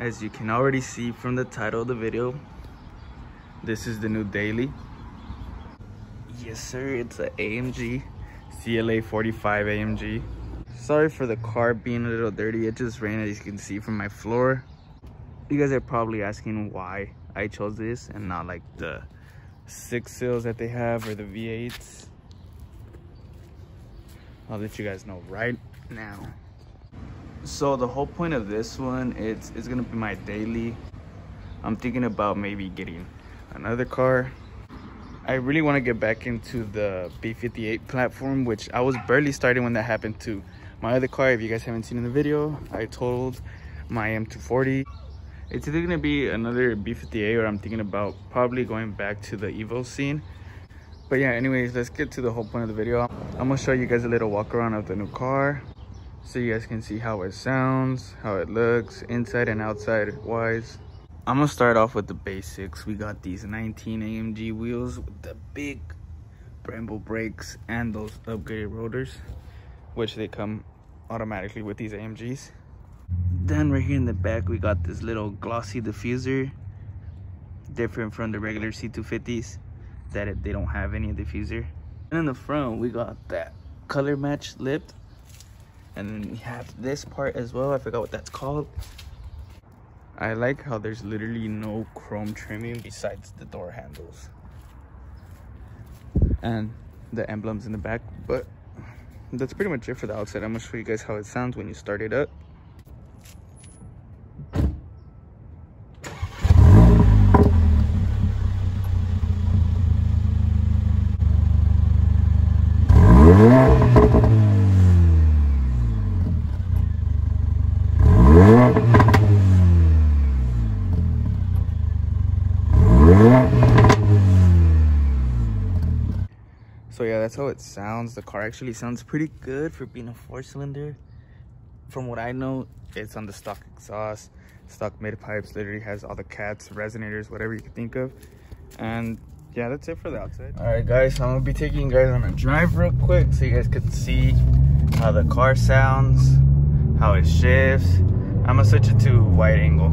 As you can already see from the title of the video, this is the new daily. Yes, sir, it's an AMG CLA 45 AMG. Sorry for the car being a little dirty. It just rained as you can see from my floor. You guys are probably asking why I chose this and not like the six seals that they have or the V8s. I'll let you guys know right now. So the whole point of this one, it's, it's gonna be my daily. I'm thinking about maybe getting another car. I really wanna get back into the B58 platform, which I was barely starting when that happened to my other car. If you guys haven't seen in the video, I totaled my M240. It's either gonna be another B58 or I'm thinking about probably going back to the Evo scene. But yeah, anyways, let's get to the whole point of the video. I'm gonna show you guys a little walk around of the new car so you guys can see how it sounds, how it looks, inside and outside wise. I'm gonna start off with the basics. We got these 19 AMG wheels with the big Brembo brakes and those upgraded rotors, which they come automatically with these AMGs. Then right here in the back, we got this little glossy diffuser, different from the regular C250s, that it, they don't have any diffuser. And in the front, we got that color match lip and then we have this part as well. I forgot what that's called. I like how there's literally no chrome trimming besides the door handles. And the emblems in the back but that's pretty much it for the outside. I'm gonna show you guys how it sounds when you start it up So yeah, that's how it sounds. The car actually sounds pretty good for being a four cylinder. From what I know, it's on the stock exhaust, stock mid pipes, literally has all the cats, resonators, whatever you can think of. And yeah, that's it for the outside. All right, guys, I'm gonna be taking you guys on a drive real quick so you guys can see how the car sounds, how it shifts. I'm gonna switch it to wide angle.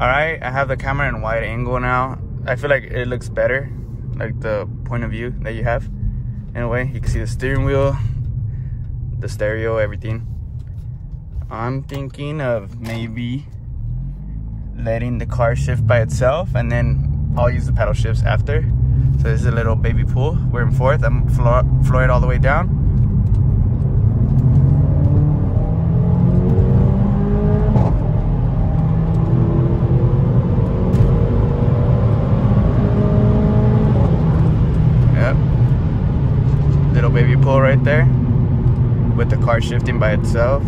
All right, I have the camera in wide angle now. I feel like it looks better like the point of view that you have. In a way you can see the steering wheel the stereo everything. I'm thinking of maybe letting the car shift by itself and then i'll use the paddle shifts after. So this is a little baby pool we're in fourth i'm it all the way down right there with the car shifting by itself.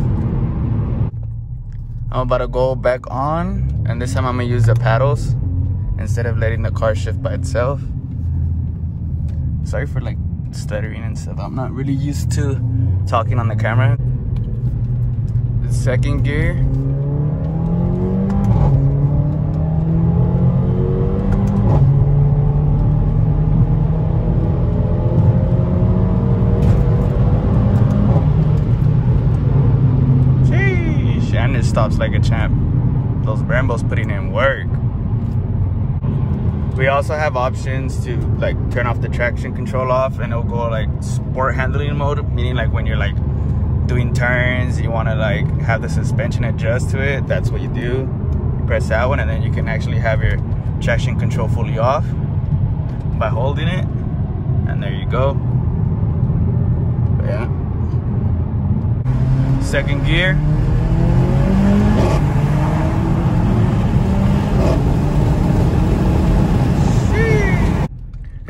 I'm about to go back on and this time I'm gonna use the paddles instead of letting the car shift by itself. Sorry for like stuttering and stuff. I'm not really used to talking on the camera. The second gear stops like a champ. Those Brembos putting in work. We also have options to like turn off the traction control off and it'll go like sport handling mode, meaning like when you're like doing turns, you wanna like have the suspension adjust to it, that's what you do. You press that one and then you can actually have your traction control fully off by holding it. And there you go. But yeah. Second gear.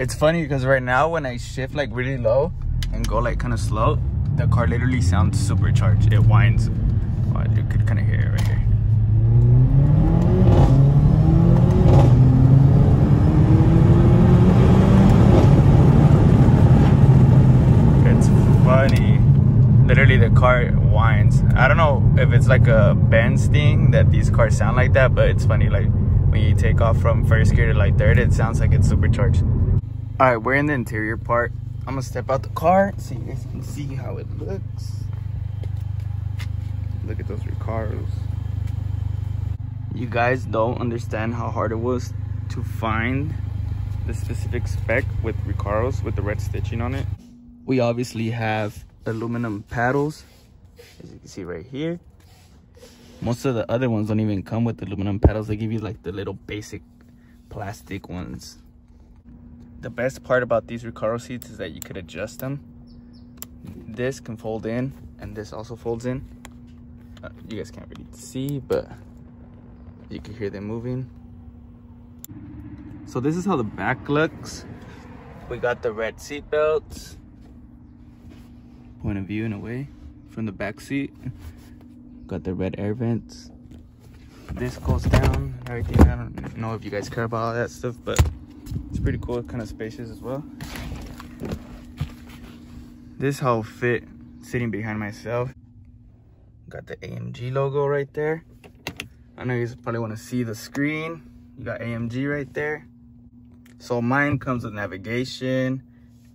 It's funny because right now when I shift like really low and go like kind of slow, the car literally sounds supercharged. It whines. Oh, you could kind of hear it right here. It's funny. Literally the car whines. I don't know if it's like a Benz thing that these cars sound like that, but it's funny like when you take off from first gear to like third, it sounds like it's supercharged. All right, we're in the interior part. I'm gonna step out the car so you guys can see how it looks. Look at those Recaros. you guys don't understand how hard it was to find the specific spec with Recaros with the red stitching on it. We obviously have aluminum paddles, as you can see right here. Most of the other ones don't even come with aluminum paddles. They give you like the little basic plastic ones. The best part about these Recaro seats is that you could adjust them. This can fold in and this also folds in. Uh, you guys can't really see, but you can hear them moving. So this is how the back looks. We got the red seat belts. Point of view in a way from the back seat. Got the red air vents. This goes down everything. I don't know if you guys care about all that stuff, but it's pretty cool, kind of spacious as well. This how fit sitting behind myself. Got the AMG logo right there. I know you probably want to see the screen. You got AMG right there. So mine comes with navigation.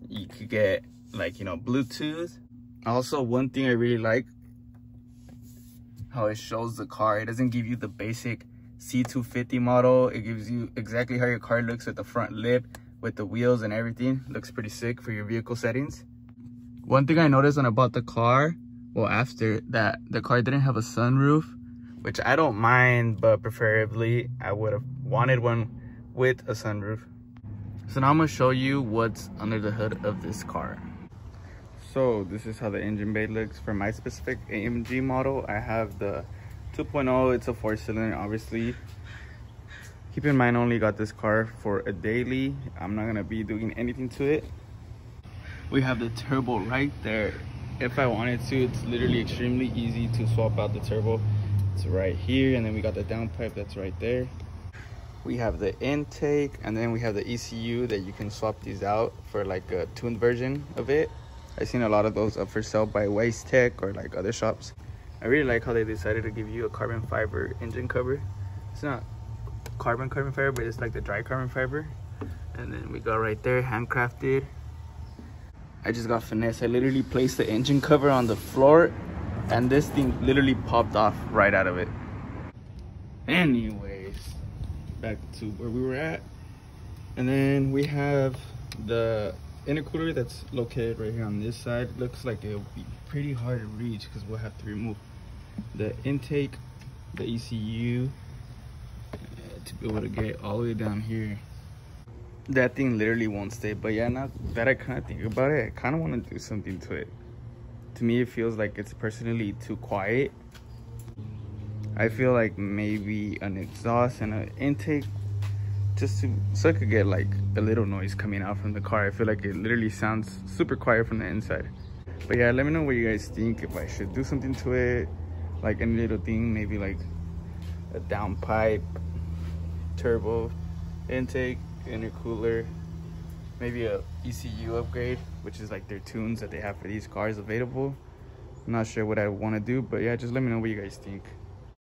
You could get like, you know, Bluetooth. Also, one thing I really like, how it shows the car. It doesn't give you the basic C250 model. It gives you exactly how your car looks at the front lip with the wheels and everything. Looks pretty sick for your vehicle settings. One thing I noticed when I bought the car, well after that, the car didn't have a sunroof which I don't mind, but preferably I would have wanted one with a sunroof. So now I'm gonna show you what's under the hood of this car. So this is how the engine bay looks for my specific AMG model. I have the 2.0, it's a four cylinder, obviously. Keep in mind, I only got this car for a daily. I'm not gonna be doing anything to it. We have the turbo right there. If I wanted to, it's literally extremely easy to swap out the turbo it's right here and then we got the downpipe that's right there we have the intake and then we have the ECU that you can swap these out for like a tuned version of it I've seen a lot of those up for sale by Weistec or like other shops I really like how they decided to give you a carbon fiber engine cover. It's not carbon carbon fiber but it's like the dry carbon fiber. And then we got right there handcrafted. I just got finesse I literally placed the engine cover on the floor and this thing literally popped off right out of it. Anyways back to where we were at. And then we have the intercooler that's located right here on this side looks like it'll be pretty hard to reach because we'll have to remove the intake the ECU uh, to be able to get all the way down here. That thing literally won't stay but yeah now that I kind of think about it I kind of want to do something to it. To me it feels like it's personally too quiet. I feel like maybe an exhaust and an intake just to so i could get like a little noise coming out from the car i feel like it literally sounds super quiet from the inside but yeah let me know what you guys think if i should do something to it like any little thing maybe like a downpipe turbo intake intercooler maybe a ECU upgrade, which is like their tunes that they have for these cars available. I'm not sure what I want to do, but yeah, just let me know what you guys think.